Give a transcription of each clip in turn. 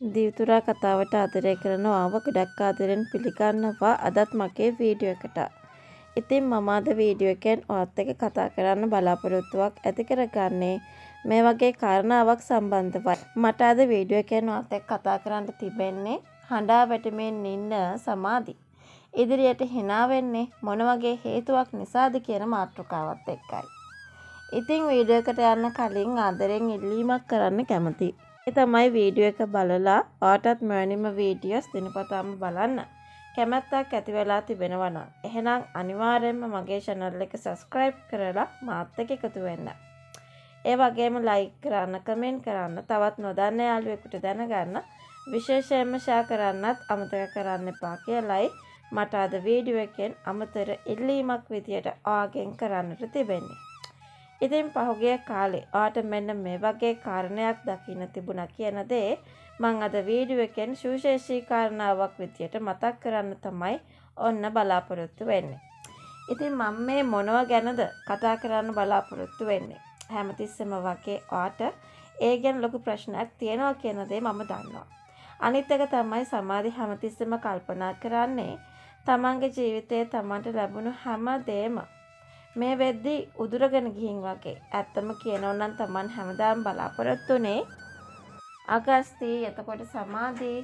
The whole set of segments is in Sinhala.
දිවතුරා කතාවට ආදරය කරනවා ඔබ ගොඩක් ආදරෙන් පිළිගන්නවා අදත් මගේ වීඩියෝ එකට. ඉතින් මම අද වීඩියෝ එකෙන් ඔයත් එක්ක කතා කරන්න බලාපොරොත්තුවක් ඇති කරගන්නේ මේ වගේ කාරණාවක් සම්බන්ධවයි. මට අද වීඩියෝ එකෙන් ඔයත් එක්ක කතා කරන්න තිබෙන්නේ හඬා වැටෙමින් ඉන්න සමාධි. ඉදිරියට hina වෙන්නේ මොන වගේ හේතුවක් නිසාද කියන මාතෘකාවත් එක්කයි. ඉතින් වීඩියෝ එකට යන්න කලින් ආදරෙන් ඉල්ලීමක් කරන්න කැමතියි. ඒ තමයි වීඩියෝ එක බලලා ඔයාටත් මෙවැනිම වීඩියෝස් දිනපතාම බලන්න කැමැත්තක් ඇති වෙලා තිබෙනවා නම් එහෙනම් අනිවාර්යයෙන්ම මගේ channel එක subscribe කරලා මාත් එක්ක එකතු වෙන්න. ඒ වගේම like කරන්න, comment කරන්න, තවත් නොදන්න යාළුවෙකුට දැනගන්න විශේෂයෙන්ම share කරන්නත් අමතක කරන්න එපා කියලයි මට අද වීඩියෝ එකෙන් අමතර ඉල්ලීමක් විදියට ඔයාගෙන් කරන්නට තිබෙන්නේ. ඉතින් පහුගිය කාලේ ඔයාට මෙන්න මේ වගේ කාරණයක් දකින්න තිබුණා කියන දේ මං අද වීඩියෝ එකෙන් සුවිශේෂී කාරණාවක් විදියට මතක් කරන්න තමයි ඔන්න බලාපොරොත්තු වෙන්නේ. ඉතින් මම මේ මොනව ගැනද කතා කරන්න බලාපොරොත්තු වෙන්නේ. හැමතිස්සෙම වගේ ඔයාට ඒ ගැන ලොකු ප්‍රශ්නයක් තියෙනවා කියන දේ මම දන්නවා. අනිත් එක තමයි සමාධි හැමතිස්සෙම කල්පනා කරන්නේ තමන්ගේ ජීවිතයේ තමන්ට ලැබුණු හැම දේම මේ වෙද්දි උදුරගෙන ගිහින් වගේ ඇත්තම කියනවනම් තමන් හැමදාම බලාපොරොත්තුනේ අගස්තී එතකොට සමාධී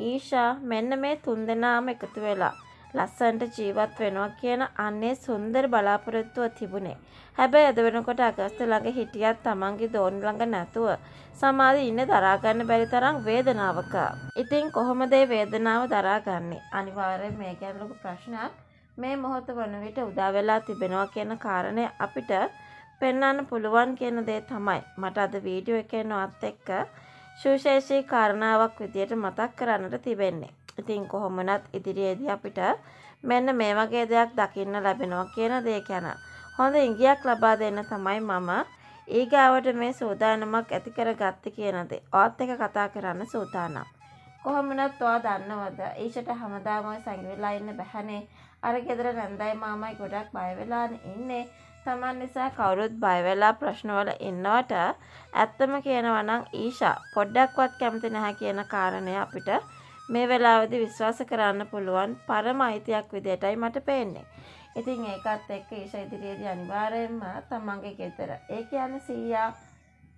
ඊෂා මෙන්න මේ තුන් දෙනාම එකතු වෙලා ලස්සන්ට ජීවත් වෙනවා කියන අන්නේ සුන්දර බලාපොරොත්තුව තිබුණේ. හැබැයි අද වෙනකොට අගස්ත ළඟ හිටියත් තමන්ගේ දෝන් ළඟ නැතුව සමාධි ඉන්න දරාගන්න බැරි තරම් වේදනාවක. ඉතින් කොහොමද මේ වේදනාව දරාගන්නේ? අනිවාර්යයෙන් මේ ගැන ලොකු ප්‍රශ්නයක්. මේ මොහොත වන විට උදා වෙලා තිබෙනවා කියන කාරණය අපිට පෙන්වන්න පුළුවන් කියන දේ තමයි මට අද වීඩියෝ එකෙන් ඔයත් එක්ක සුවිශේෂී කාරණාවක් විදියට මතක් කරන්නට තිබෙන්නේ. ඉතින් කොහොමනත් ඉදිරියේදී අපිට මෙන්න මේ වගේ දෙයක් දකින්න ලැබෙනවා කියන දේ ගැන හොඳ ඉඟියක් ලබා දෙන්න තමයි මම ඊගාවට මේ සූදානමක් ඇති කරගත්තේ කියන දේ ඔයත් එක්ක කතා කරන්න සූදානම්. කොහොමනත් ඔයා දන්නවද ඊෂට හැමදාම ඔය සංගවිලා ඉන්න බැහැනේ අර ගෙදර නැන්දයි මාමයි ගොඩක් බය වෙලානේ ඉන්නේ. තමන් නිසා කවුරුත් බය වෙලා ප්‍රශ්නවල ඉන්නවට ඇත්තම කියනවා නම් ඊෂා පොඩ්ඩක්වත් කැමති නැහැ කියන කාරණය අපිට මේ වෙලාවේදී විශ්වාස කරන්න පුළුවන් පරම අයිතියක් විදියටයි මට පේන්නේ. ඉතින් ඒකත් එක්ක ඊෂා ඉදිරියේදී අනිවාර්යයෙන්ම තමන්ගේ ගෙදර ඒ කියන්නේ සීයා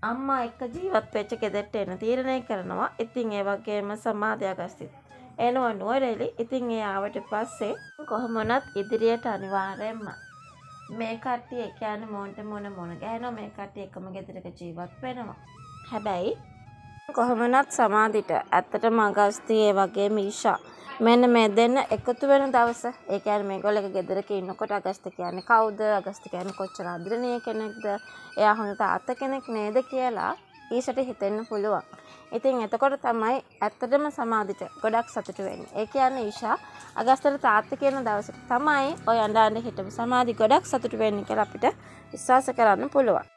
අම්මා එක්ක ජීවත් වෙච්ච ගෙදරට එන තීරණය කරනවා. ඉතින් ඒ වගේම සමාධිය ගස්තිත් එනවා නුවරඑලි. ඉතින් ඒ ආවට පස්සේ කොහොමනත් ඉදිරියට අනිවාර්යයෙන්ම මේ කට්ටිය ඒ කියන්නේ මොන්ට මොන මොන ගෑනවා මේ කට්ටිය එකම ගෙදරක ජීවත් වෙනවා. හැබැයි කොහොමනත් සමාධිට ඇත්තටම අගස්තිය ඒ වගේ මීෂා මෙන්න මේ දෙන්න එකතු වෙන දවස ඒ කියන්නේ මේගොල්ලෝ ගෙදරක ඉන්නකොට අගස්ත කියන්නේ කවුද අගස්ත කියන්නේ කොච්චර අදිරණීය කෙනෙක්ද එයා හොඳ තාත්තා කෙනෙක් නේද කියලා ඊසට හිතෙන්න පුළුවන්. ඉතින් එතකොට තමයි ඇත්තටම සමාධිට ගොඩක් සතුට වෙන්නේ. ඒ කියන්නේ ඊෂා අගස්තර තාත්තා කියන දවසට තමයි ඔය අඬ අඬ හිටපු සමාධි ගොඩක් සතුට වෙන්නේ කියලා අපිට විශ්වාස කරන්න පුළුවන්.